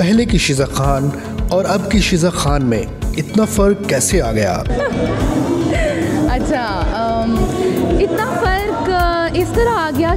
पहले की शिजा खान और अब की शिजा खान में इतना फ़र्क कैसे आ गया? अच्छा इतना फ़र्क इस तरह आ गया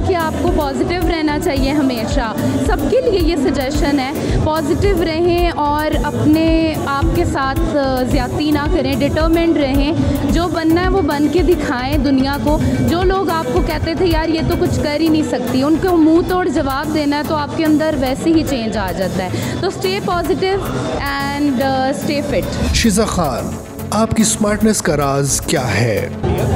पॉजिटिव रहना चाहिए हमेशा। सबके लिए ये सजेशन है पॉजिटिव रहें और अपने आप के साथ ज़्यादती ना करें डिटर्मेंट रहें। जो बनना है वो बन के दिखाएँ दुनिया को। जो लोग आपको कहते थे, यार, ये तो कुछ कर ही नहीं सकती। उनको मुँह तोड़ जवाब देना है तो आपके अंदर वैसे ही चेंज आ जाता है। तो stay positive and stay fit Shiza Khan आपकी स्मार्टनेस का राज क्या है?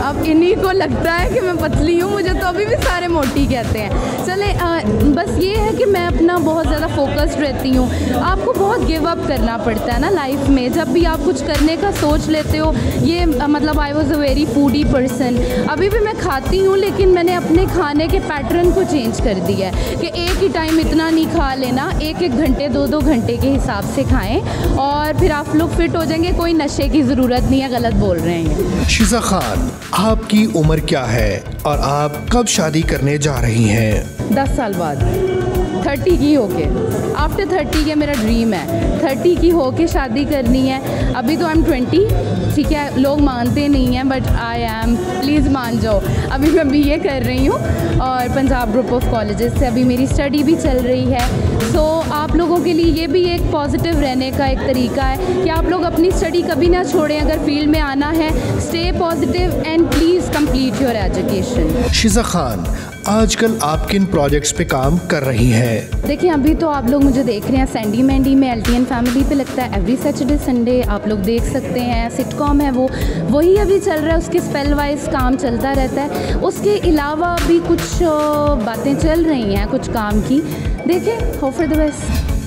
अब इन्हीं को लगता है कि मैं पतली हूँ मुझे तो अभी भी सारे मोटी कहते हैं। चले अ, बस ये है कि मैं अपना बहुत ज़्यादा फोकस्ड रहती हूँ। आपको बहुत गिव अप करना पड़ता है ना लाइफ में। जब भी आप कुछ करने का सोच लेते हो ये अ, मतलब I was a very foodie person अभी भी मैं खाती हूँ लेकिन मैंने अपने खाने के पैटर्न को चेंज कर दिया है कि एक ही टाइम इतना नहीं खा लेना एक एक घंटे दो दो घंटे के हिसाब से खाएँ। और फिर आप लोग फिट हो जाएँगे कोई नशे की ज़रूरत नहीं है गलत बोल रहे हैं। शिजा खान आपकी उम्र क्या है और आप कब शादी करने जा रही हैं? दस साल बाद। थर्टी की होके। आफ्टर थर्टी के मेरा ड्रीम है। थर्टी की होके शादी करनी है। अभी तो आई एम ट्वेंटी ठीक है? लोग मानते नहीं हैं बट आई एम प्लीज़ मान जाओ। अभी मैं बी कर रही हूँ और पंजाब ग्रुप ऑफ़ कॉलेजेस से अभी मेरी स्टडी भी चल रही है। सो आप लोगों के लिए ये भी एक पॉजिटिव रहने का एक तरीका है कि आप लोग अपनी स्टडी कभी ना छोड़ें अगर फ़ील्ड में आना है stay positive and please complete your education Shiza Khan आजकल आप किन प्रोजेक्ट्स पे काम कर रही हैं? देखिए अभी तो आप लोग मुझे देख रहे हैं सैंडी मैंडी में एल फैमिली पे लगता है एवरी सैटरडे संडे आप लोग देख सकते हैं सिटकॉम है वो। वही अभी चल रहा है उसके स्पेल वाइज काम चलता रहता है। उसके अलावा भी कुछ बातें चल रही हैं कुछ काम की। देखिए होप फॉर द बेस्ट